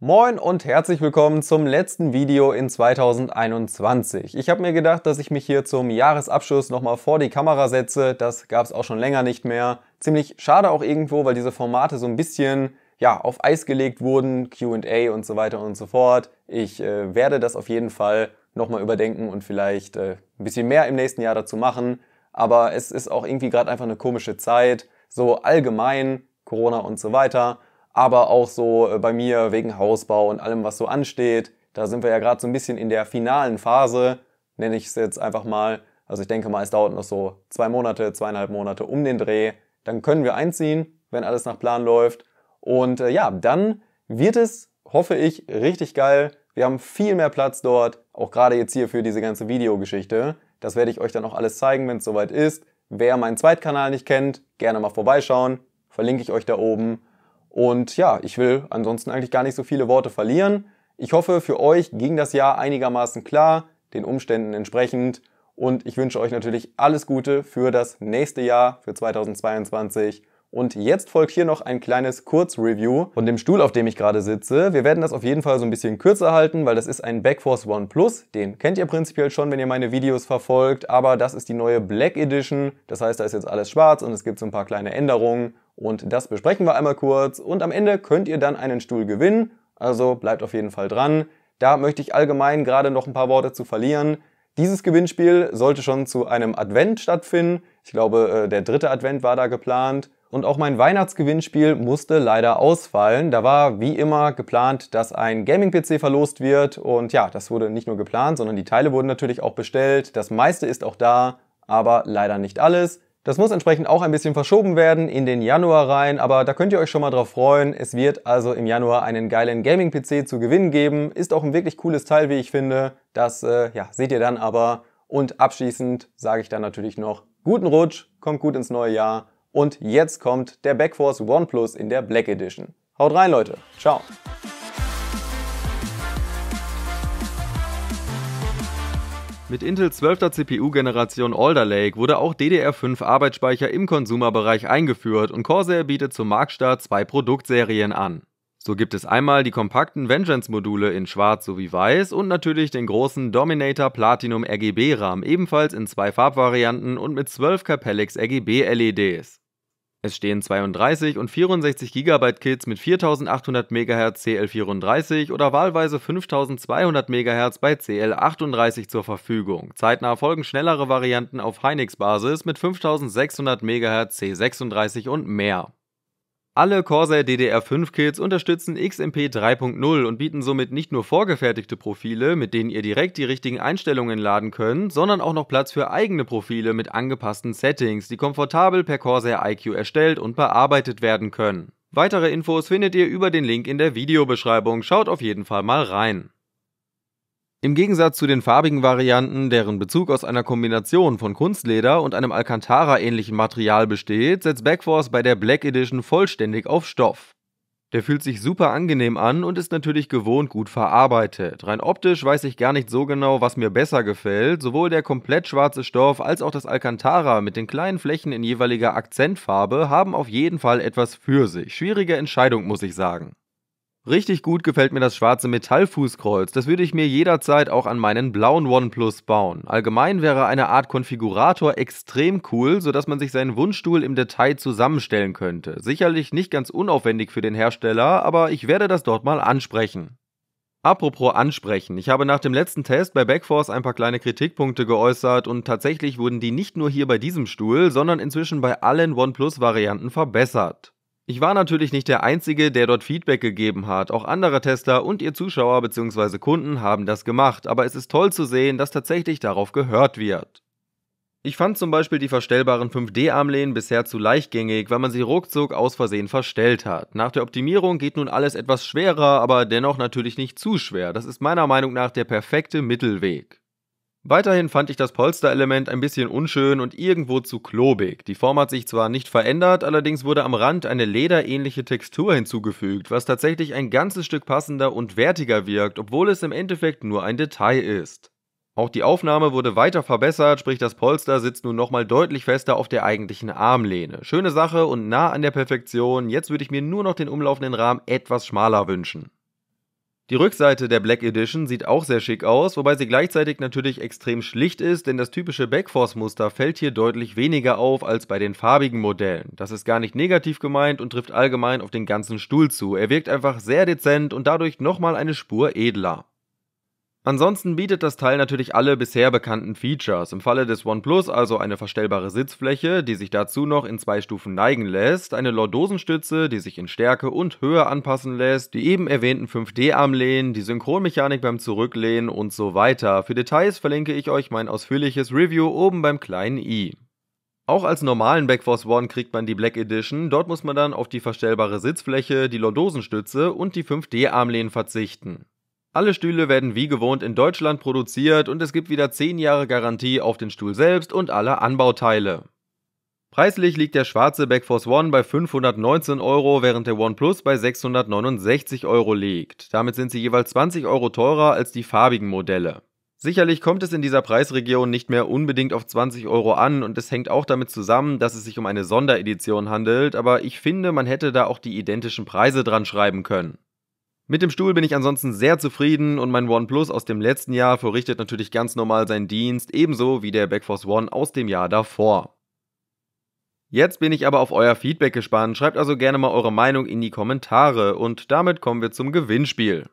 Moin und herzlich willkommen zum letzten Video in 2021. Ich habe mir gedacht, dass ich mich hier zum Jahresabschluss nochmal vor die Kamera setze. Das gab es auch schon länger nicht mehr. Ziemlich schade auch irgendwo, weil diese Formate so ein bisschen ja, auf Eis gelegt wurden, QA und so weiter und so fort. Ich äh, werde das auf jeden Fall nochmal überdenken und vielleicht äh, ein bisschen mehr im nächsten Jahr dazu machen. Aber es ist auch irgendwie gerade einfach eine komische Zeit, so allgemein, Corona und so weiter aber auch so äh, bei mir wegen Hausbau und allem, was so ansteht. Da sind wir ja gerade so ein bisschen in der finalen Phase, nenne ich es jetzt einfach mal. Also ich denke mal, es dauert noch so zwei Monate, zweieinhalb Monate um den Dreh. Dann können wir einziehen, wenn alles nach Plan läuft. Und äh, ja, dann wird es, hoffe ich, richtig geil. Wir haben viel mehr Platz dort, auch gerade jetzt hier für diese ganze Videogeschichte. Das werde ich euch dann auch alles zeigen, wenn es soweit ist. Wer meinen Zweitkanal nicht kennt, gerne mal vorbeischauen. Verlinke ich euch da oben. Und ja, ich will ansonsten eigentlich gar nicht so viele Worte verlieren. Ich hoffe, für euch ging das Jahr einigermaßen klar, den Umständen entsprechend. Und ich wünsche euch natürlich alles Gute für das nächste Jahr, für 2022. Und jetzt folgt hier noch ein kleines Kurzreview von dem Stuhl, auf dem ich gerade sitze. Wir werden das auf jeden Fall so ein bisschen kürzer halten, weil das ist ein Backforce One Plus. Den kennt ihr prinzipiell schon, wenn ihr meine Videos verfolgt. Aber das ist die neue Black Edition. Das heißt, da ist jetzt alles schwarz und es gibt so ein paar kleine Änderungen. Und das besprechen wir einmal kurz. Und am Ende könnt ihr dann einen Stuhl gewinnen. Also bleibt auf jeden Fall dran. Da möchte ich allgemein gerade noch ein paar Worte zu verlieren. Dieses Gewinnspiel sollte schon zu einem Advent stattfinden. Ich glaube, äh, der dritte Advent war da geplant. Und auch mein Weihnachtsgewinnspiel musste leider ausfallen. Da war wie immer geplant, dass ein Gaming-PC verlost wird. Und ja, das wurde nicht nur geplant, sondern die Teile wurden natürlich auch bestellt. Das meiste ist auch da, aber leider nicht alles. Das muss entsprechend auch ein bisschen verschoben werden in den Januar rein, aber da könnt ihr euch schon mal drauf freuen. Es wird also im Januar einen geilen Gaming-PC zu gewinnen geben. Ist auch ein wirklich cooles Teil, wie ich finde. Das äh, ja, seht ihr dann aber. Und abschließend sage ich dann natürlich noch guten Rutsch, kommt gut ins neue Jahr. Und jetzt kommt der Backforce OnePlus in der Black Edition. Haut rein, Leute. Ciao. Mit Intel 12. CPU-Generation Alder Lake wurde auch DDR5 Arbeitsspeicher im Konsumerbereich eingeführt und Corsair bietet zum Marktstart zwei Produktserien an. So gibt es einmal die kompakten Vengeance-Module in schwarz sowie weiß und natürlich den großen Dominator Platinum RGB-RAM ebenfalls in zwei Farbvarianten und mit 12 Capellix RGB-LEDs. Es stehen 32 und 64 GB Kits mit 4800 MHz CL34 oder wahlweise 5200 MHz bei CL38 zur Verfügung. Zeitnah folgen schnellere Varianten auf Hynix-Basis mit 5600 MHz C36 und mehr. Alle Corsair DDR5 Kits unterstützen XMP 3.0 und bieten somit nicht nur vorgefertigte Profile, mit denen ihr direkt die richtigen Einstellungen laden könnt, sondern auch noch Platz für eigene Profile mit angepassten Settings, die komfortabel per Corsair IQ erstellt und bearbeitet werden können. Weitere Infos findet ihr über den Link in der Videobeschreibung, schaut auf jeden Fall mal rein. Im Gegensatz zu den farbigen Varianten, deren Bezug aus einer Kombination von Kunstleder und einem Alcantara-ähnlichen Material besteht, setzt Backforce bei der Black Edition vollständig auf Stoff. Der fühlt sich super angenehm an und ist natürlich gewohnt gut verarbeitet. Rein optisch weiß ich gar nicht so genau, was mir besser gefällt. Sowohl der komplett schwarze Stoff als auch das Alcantara mit den kleinen Flächen in jeweiliger Akzentfarbe haben auf jeden Fall etwas für sich. Schwierige Entscheidung, muss ich sagen. Richtig gut gefällt mir das schwarze Metallfußkreuz. Das würde ich mir jederzeit auch an meinen blauen OnePlus bauen. Allgemein wäre eine Art Konfigurator extrem cool, sodass man sich seinen Wunschstuhl im Detail zusammenstellen könnte. Sicherlich nicht ganz unaufwendig für den Hersteller, aber ich werde das dort mal ansprechen. Apropos ansprechen, ich habe nach dem letzten Test bei Backforce ein paar kleine Kritikpunkte geäußert und tatsächlich wurden die nicht nur hier bei diesem Stuhl, sondern inzwischen bei allen OnePlus-Varianten verbessert. Ich war natürlich nicht der Einzige, der dort Feedback gegeben hat. Auch andere Tester und ihr Zuschauer bzw. Kunden haben das gemacht, aber es ist toll zu sehen, dass tatsächlich darauf gehört wird. Ich fand zum Beispiel die verstellbaren 5D-Armlehnen bisher zu leichtgängig, weil man sie ruckzuck aus Versehen verstellt hat. Nach der Optimierung geht nun alles etwas schwerer, aber dennoch natürlich nicht zu schwer. Das ist meiner Meinung nach der perfekte Mittelweg. Weiterhin fand ich das Polsterelement ein bisschen unschön und irgendwo zu klobig. Die Form hat sich zwar nicht verändert, allerdings wurde am Rand eine lederähnliche Textur hinzugefügt, was tatsächlich ein ganzes Stück passender und wertiger wirkt, obwohl es im Endeffekt nur ein Detail ist. Auch die Aufnahme wurde weiter verbessert, sprich das Polster sitzt nun nochmal deutlich fester auf der eigentlichen Armlehne. Schöne Sache und nah an der Perfektion, jetzt würde ich mir nur noch den umlaufenden Rahmen etwas schmaler wünschen. Die Rückseite der Black Edition sieht auch sehr schick aus, wobei sie gleichzeitig natürlich extrem schlicht ist, denn das typische Backforce-Muster fällt hier deutlich weniger auf als bei den farbigen Modellen. Das ist gar nicht negativ gemeint und trifft allgemein auf den ganzen Stuhl zu. Er wirkt einfach sehr dezent und dadurch nochmal eine Spur edler. Ansonsten bietet das Teil natürlich alle bisher bekannten Features. Im Falle des OnePlus also eine verstellbare Sitzfläche, die sich dazu noch in zwei Stufen neigen lässt, eine Lordosenstütze, die sich in Stärke und Höhe anpassen lässt, die eben erwähnten 5D-Armlehnen, die Synchronmechanik beim Zurücklehnen und so weiter. Für Details verlinke ich euch mein ausführliches Review oben beim kleinen i. Auch als normalen Backforce One kriegt man die Black Edition, dort muss man dann auf die verstellbare Sitzfläche, die Lordosenstütze und die 5D-Armlehnen verzichten. Alle Stühle werden wie gewohnt in Deutschland produziert und es gibt wieder 10 Jahre Garantie auf den Stuhl selbst und alle Anbauteile. Preislich liegt der schwarze Backforce One bei 519 Euro, während der OnePlus bei 669 Euro liegt. Damit sind sie jeweils 20 Euro teurer als die farbigen Modelle. Sicherlich kommt es in dieser Preisregion nicht mehr unbedingt auf 20 Euro an und es hängt auch damit zusammen, dass es sich um eine Sonderedition handelt, aber ich finde, man hätte da auch die identischen Preise dran schreiben können. Mit dem Stuhl bin ich ansonsten sehr zufrieden und mein OnePlus aus dem letzten Jahr verrichtet natürlich ganz normal seinen Dienst, ebenso wie der Backforce One aus dem Jahr davor. Jetzt bin ich aber auf euer Feedback gespannt, schreibt also gerne mal eure Meinung in die Kommentare und damit kommen wir zum Gewinnspiel.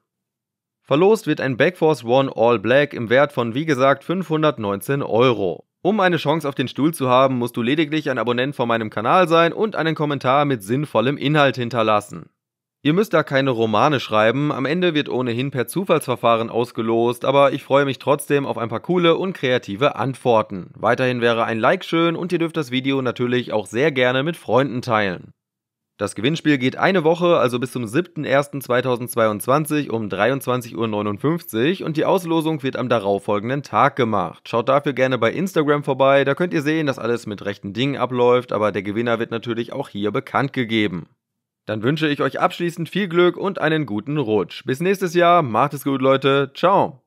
Verlost wird ein Backforce One All Black im Wert von wie gesagt 519 Euro. Um eine Chance auf den Stuhl zu haben, musst du lediglich ein Abonnent von meinem Kanal sein und einen Kommentar mit sinnvollem Inhalt hinterlassen. Ihr müsst da keine Romane schreiben, am Ende wird ohnehin per Zufallsverfahren ausgelost, aber ich freue mich trotzdem auf ein paar coole und kreative Antworten. Weiterhin wäre ein Like schön und ihr dürft das Video natürlich auch sehr gerne mit Freunden teilen. Das Gewinnspiel geht eine Woche, also bis zum 7.01.2022 um 23.59 Uhr und die Auslosung wird am darauffolgenden Tag gemacht. Schaut dafür gerne bei Instagram vorbei, da könnt ihr sehen, dass alles mit rechten Dingen abläuft, aber der Gewinner wird natürlich auch hier bekannt gegeben. Dann wünsche ich euch abschließend viel Glück und einen guten Rutsch. Bis nächstes Jahr, macht es gut Leute, ciao.